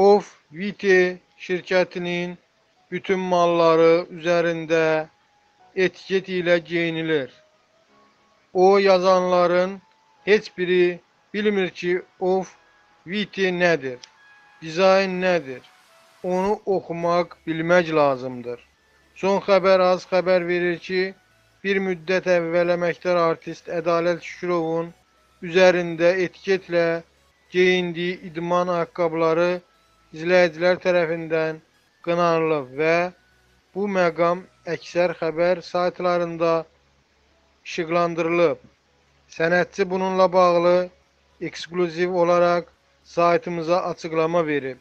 Of Viti şirkətinin bütün malları üzərində etiket ilə geyinilir. O yazanların heç biri bilmir ki, Of Viti nədir, dizayn nədir. Onu oxumaq, bilmək lazımdır. Son xəbər az xəbər verir ki, bir müddət əvvəl əməkdar artist Ədalət Şükürovun üzərində etiketlə geyindiyi idman ayaqqabıları izləyicilər tərəfindən qınanılıb və bu məqam əksər xəbər saytlarında işıqlandırılıb. Sənətçi bununla bağlı ekskluziv olaraq saytımıza açıqlama verib.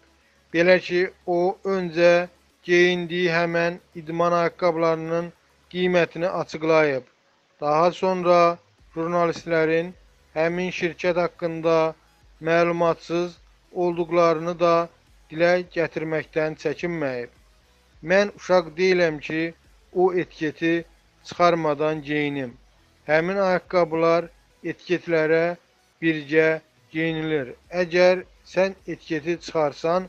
Belə ki, o öncə geyindiyi həmən idman ayaqqabılarının qiymətini açıqlayıb. Daha sonra jurnalistlərin həmin şirkət haqqında məlumatsız olduqlarını da dilə gətirməkdən çəkinməyib. Mən uşaq deyiləm ki, o etiketi çıxarmadan geyinim. Həmin ayaqqabılar etiketlərə birgə geyinilir. Əgər sən etiketi çıxarsan,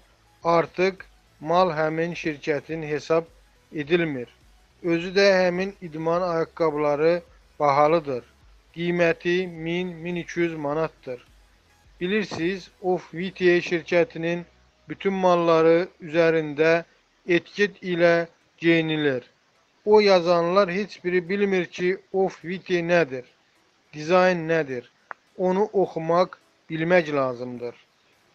artıq mal həmin şirkətin hesab edilmir. Özü də həmin idman ayaqqabıları bahalıdır. Qiyməti 1000-1200 manatdır. Bilirsiniz, Of Vitiye şirkətinin bütün malları üzərində etiket ilə geyinilir. O yazanlar heç biri bilmir ki, Of Viti nədir, dizayn nədir. Onu oxumaq, bilmək lazımdır.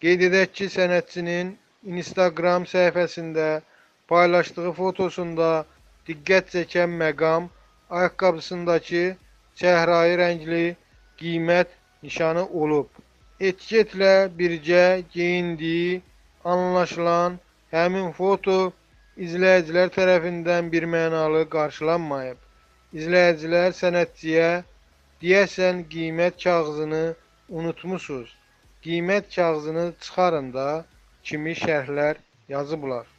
Qeyd edək ki, sənətçinin Instagram səhifəsində paylaşdığı fotosunda diqqət çəkən məqam ayaqqabısındakı çəhrayı rəngli qiymət nişanı olub. Etiketlə birgə geyindiyi anlaşılan həmin foto izləyicilər tərəfindən birmənalı qarşılanmayıb. İzləyicilər sənətçiyə deyəsən qiymət kağızını unutmusuz. Qiymət kağızını çıxarın da kimi şərhlər yazıblar.